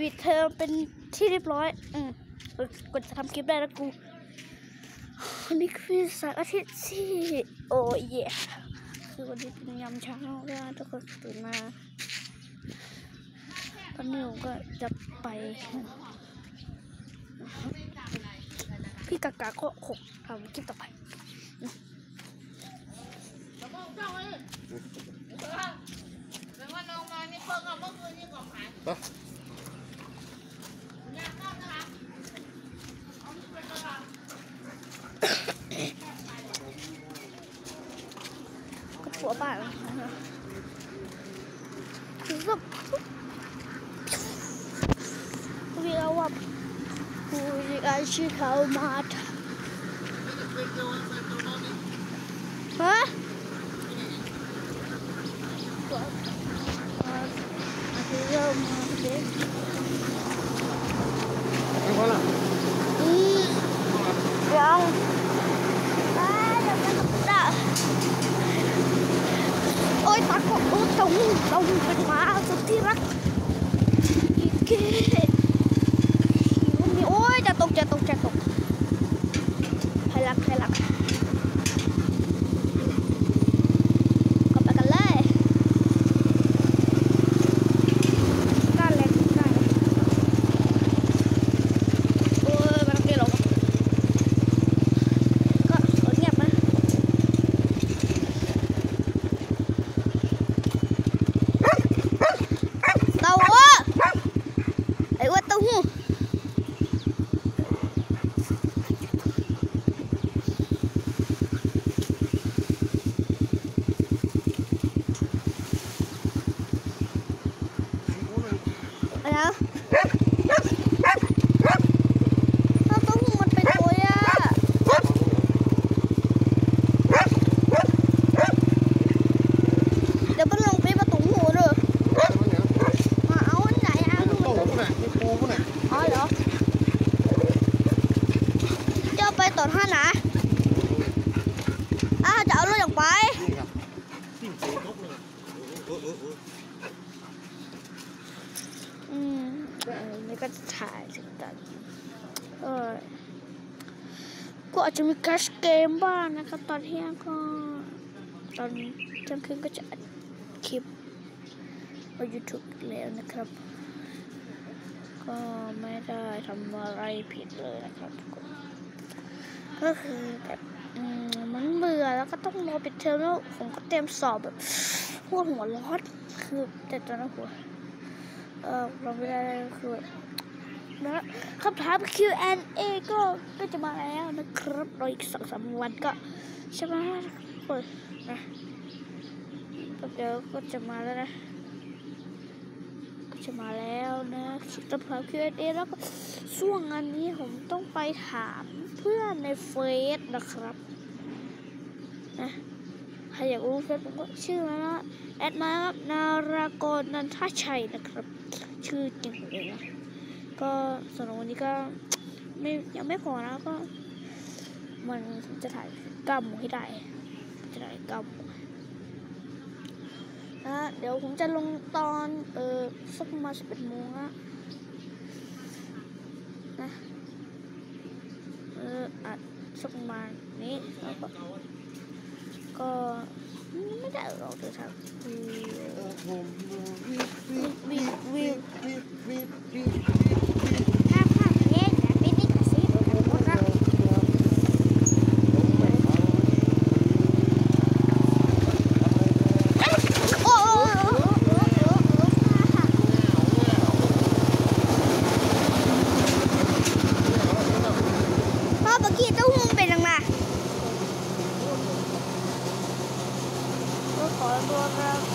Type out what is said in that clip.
ปิดเทอมเป็นที่เรียบร้อย อืมกดจะทำคลิปได้แล้วกูนนี้คือสารอาทิตย์ที่โอ้ยเย่คือวันนี้เป็นยามเช้าแล้วทุกคนตื่นมาตอนนี้ผมก็จะไป พี่กากาก็คงทำคลิปต่อไปก็ถั่วบ้าน คือก็เรียกว่าผู้ที่อาชีพเขามาทำฮะอา ทิตย์เริ่มมาเด็ก ไม่พอละ อืมยังอ่าเดี๋ยวจะทำได้ โอ้ยตาก็โอ้ตรงตรงเป็นหมาสุดที่รักอีกเกนี่โอ้ยจะตกจะตกจะตกให้รักให้รักก็ไปกันเลยกล้าแรงกล้าแรงโอ้ยมันต้องเกลียดหรอกก็ขอเงียบนะ เต่าอ้วไอ้อ้วนเต้าหู้ อะไรนะเอาเต้าหู้มันเป็นตัวอะเดี๋ยวมันลงไปประตูหูเด้อมาเอาอันไหนอะลูก โต้ผู้ไหนมีปูผู้ไหน อ๋อเหรอจะเอาไปต่อท่าไหนอ้าวจะเอารถออกไป นี่ครับที่ปูทบเลยเออเออเออ อืมอั นี้ก็จะถ่ายถึงกันเออก็อาจจะมีแคชเกมบ้างนะครับ ตอนเที่ยงก็ ตอนเที่ยงคืนก็จะอัดคลิปบน YouTube แล้วนะครับ ก็ไม่ได้ทำอะไรผิดเลยนะครับ ก็คือแบบมันเบื่อแล้วก็ต้องรอปิดเทอมแล้วผมก็เตรียมสอบแบบพวกหัวร้อนคือแต่ตอนนั้นหัว เออเราไม่ได้คือแบบนะคำถาม Q&A ก็ก็จะมาแล้วนะครับรออีกสองสามวันก็ใช่ไหมทุกคนนะเดี๋ยวก็จะมาแล้วนะก็จะมาแล้วนะคำถาม Q&A แล้วก็ช่วงอันนี้ผมต้องไปถามเพื่อนในเฟซนะครับนะ ใครอยากรู้เฟซผมก็ชื่อมานะแอดมาครับนารากรนันทชัยนะครับ ชื่อจริงผมเองนะก็สำหรับวันนี้ก็ไม่ยังไม่พอนะก็มันจะถ่ายก้ามให้ได้จะถ่ายก้ามนะเดี๋ยวผมจะลงตอนเออสักประมาณสิบเอ็ดโมงนะนะเอออัดสักประมาณนี้แล้วก็ ก็ไม่ได้หรอกเดี๋ยวทำวิวผมวีวีวิววิววีวีวีถ้าภาพเล่นนะไม่ได้กระซิบนะโคตรรักโอ้โอ้โอ้โอ้โอ้โอ้พ่อเมื่อกี้เต้าหู้มันเป็นยังไง ก็